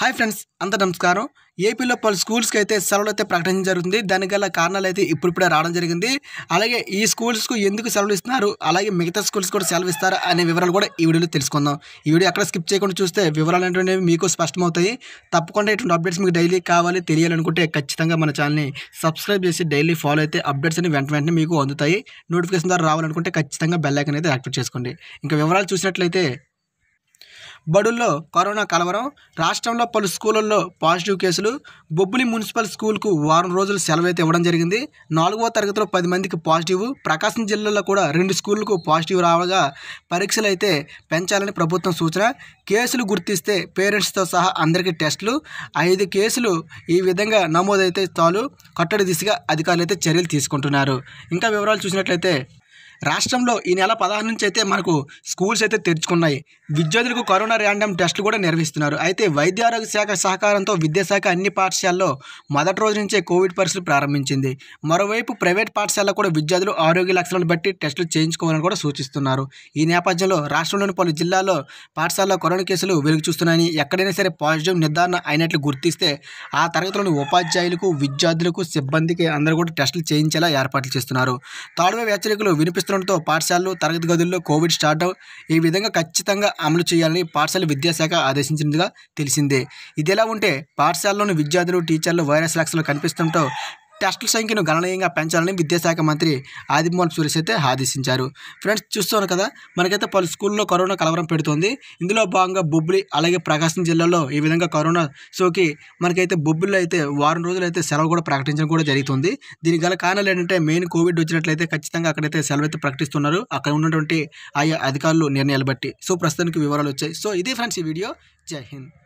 Hi friends అందరు నమస్కారం. ఏపీలో పలు స్కూల్స్కి అయితే సెలవులు అయితే ప్రకటించడం జరుగుతుంది. దానికి గల కారణాలు అయితే ఇప్పుడిప్పుడే రావడం జరిగింది. అలాగే ఈ స్కూల్స్కు ఎందుకు సెలవులు ఇస్తున్నారు? అలాగే మిగతా స్కూల్స్ కూడా సెలవు ఇస్తారు అనే వివరాలు కూడా ఈ వీడియోలో తెలుసుకుందాం. ఈ వీడియో ఎక్కడ స్కిప్ చేయకుండా చూస్తే వివరాలు అనేవి మీకు స్పష్టమవుతాయి. తప్పకుండా ఇటువంటి అప్డేట్స్ మీకు డైలీ కావాలి తెలియాలనుకుంటే ఖచ్చితంగా మన ఛానల్ని సబ్స్క్రైబ్ చేసి డైలీ ఫాలో అయితే అప్డేట్స్ అని వెంట వెంటనే మీకు అందుతాయి. నోటిఫికేషన్ ద్వారా రావాలనుకుంటే ఖచ్చితంగా బెల్ ఐకన్ అయితే యాక్టివేట్ చేసుకోండి. ఇంకా వివరాలు చూసినట్లయితే బడుల్లో కరోనా కలవరం రాష్ట్రంలో పలు స్కూళ్ళల్లో పాజిటివ్ కేసులు బొబ్బులి మున్సిపల్ స్కూల్కు వారం రోజులు సెలవు అయితే ఇవ్వడం జరిగింది. నాలుగవ తరగతిలో పది మందికి పాజిటివ్ ప్రకాశం జిల్లాలో కూడా రెండు స్కూళ్ళకు పాజిటివ్ రావగా పరీక్షలు అయితే పెంచాలని ప్రభుత్వం సూచన. కేసులు గుర్తిస్తే పేరెంట్స్తో సహా అందరికీ టెస్టులు. ఐదు కేసులు ఈ విధంగా నమోదైతే చాలు. కట్టడి దిశగా అధికారులు అయితే చర్యలు తీసుకుంటున్నారు. ఇంకా వివరాలు చూసినట్లయితే రాష్ట్రంలో ఈ నెల పదహారు నుంచి అయితే మనకు స్కూల్స్ అయితే తెరుచుకున్నాయి. విద్యార్థులకు కరోనా ర్యాండమ్ టెస్టులు కూడా నిర్వహిస్తున్నారు. అయితే వైద్య ఆరోగ్య శాఖ సహకారంతో విద్యాశాఖ అన్ని పాఠశాలలో మొదటి రోజు నుంచే కోవిడ్ పరీక్షలు ప్రారంభించింది. మరోవైపు ప్రైవేట్ పాఠశాలలో కూడా విద్యార్థులు ఆరోగ్య లక్షణాలను బట్టి టెస్టులు చేయించుకోవాలని కూడా సూచిస్తున్నారు. ఈ నేపథ్యంలో రాష్ట్రంలోని పలు జిల్లాల్లో పాఠశాలలో కరోనా కేసులు వెలుగు చూస్తున్నాయని ఎక్కడైనా సరే పాజిటివ్ నిర్ధారణ అయినట్లు గుర్తిస్తే ఆ తరగతిలోని ఉపాధ్యాయులకు విద్యార్థులకు సిబ్బందికి అందరూ కూడా టెస్టులు చేయించేలా ఏర్పాట్లు చేస్తున్నారు. తాడువే హెచ్చరికలు వినిపిస్తుండటంతో పాఠశాలలు తరగతి గదుల్లో కోవిడ్ స్టార్ట్ ఈ విధంగా ఖచ్చితంగా అమలు చేయాలని పాఠశాల విద్యాశాఖ ఆదేశించినట్టుగా తెలిసిందే. ఇదిలా ఉంటే పాఠశాలలోని విద్యార్థులు టీచర్లు వైరస్ లక్షణాలు కనిపిస్తుండటం టెస్టుల సంఖ్యను గణనీయంగా పెంచాలని విద్యాశాఖ మంత్రి ఆదిమూలపు సురేష్ అయితే ఆదేశించారు. ఫ్రెండ్స్ చూస్తున్నారు కదా మనకైతే పలు స్కూల్లో కరోనా కలవరం పెడుతుంది. ఇందులో భాగంగా బొబ్బిలి అలాగే ప్రకాశం జిల్లాలో ఈ విధంగా కరోనా సోకి మనకైతే బొబ్బిలిలో అయితే వారం రోజులు అయితే సెలవు కూడా ప్రకటించడం కూడా జరుగుతుంది. దీనికి గల కారణాలు ఏంటంటే మెయిన్ కోవిడ్ వచ్చినట్లయితే ఖచ్చితంగా అక్కడైతే సెలవు అయితే ప్రకటిస్తున్నారు. అక్కడ ఉన్నటువంటి ఆయా అధికారులు నిర్ణయాలు బట్టి. సో ప్రస్తుతానికి వివరాలు వచ్చాయి. సో ఇదే ఫ్రెండ్స్ ఈ వీడియో. జై హింద్.